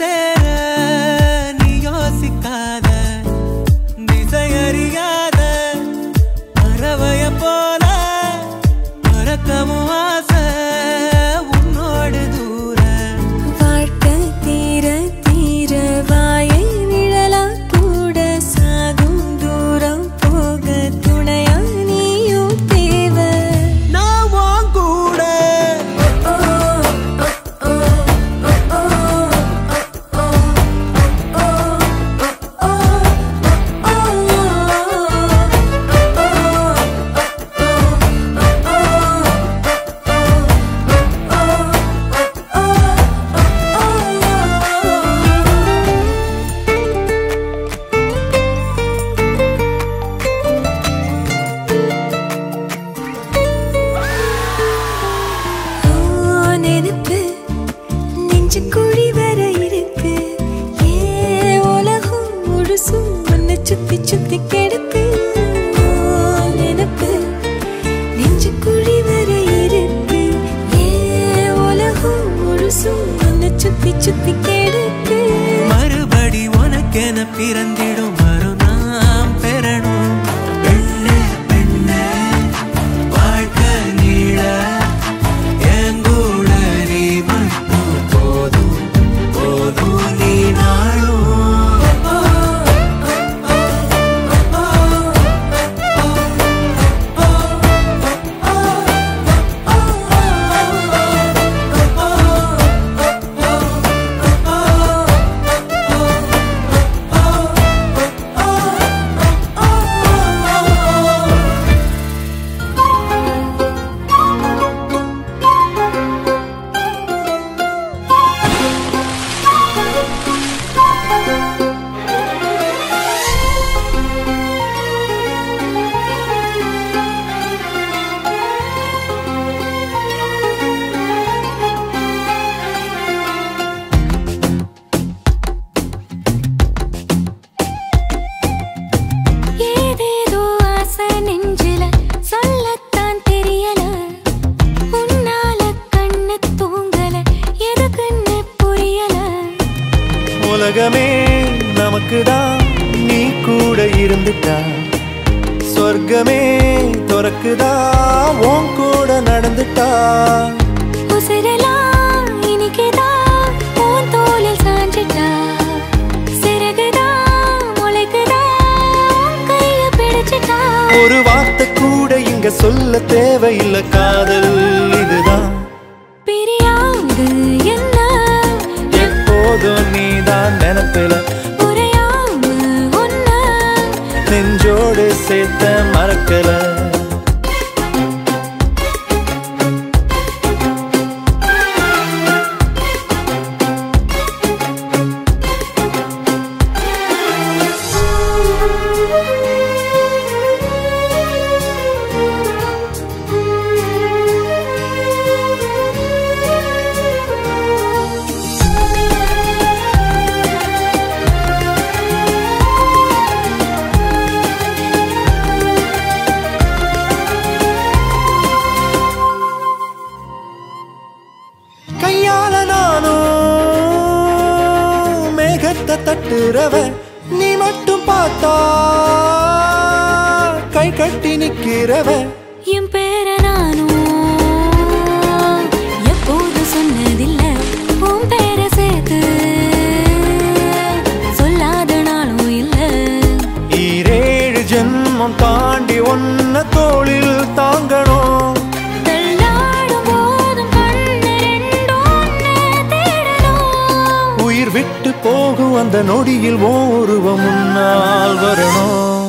say உனக்கென உலகமே நமக்குதான். நீ கூட இருந்துட்டா. சொர்க்கமே துறக்குதா. உன் கூட நடந்துட்டா. உசிரெல்லாம் இனிக்குதான் உன் தோளில் சாஞ்சிட்டா. ஒரு வார்த்தை கூட இங்க சொல்ல தேவையில்லை. காதல் இதுதான். பிரியாது என்ன? எப்போதும் ஒன்ன நெஞ்சோடு சேர்த்த மறக்கல. மேகத்தை தட்டுறவ நீ மட்டும் பார்த்தா கை கட்டி நிக்கிறவ என் பேர நானும் எப்போது சொன்னதில்ல உன் பேர சேர்த்து. சொல்லாத நாளும் இல்ல. ஈரேழு ஜென்மம் தாண்டி ஒன்ன தோளில் தாங்கணும். விட்டு போகும் அந்த நொடியில் ஓ உருவம் முன்னால் வரணும்.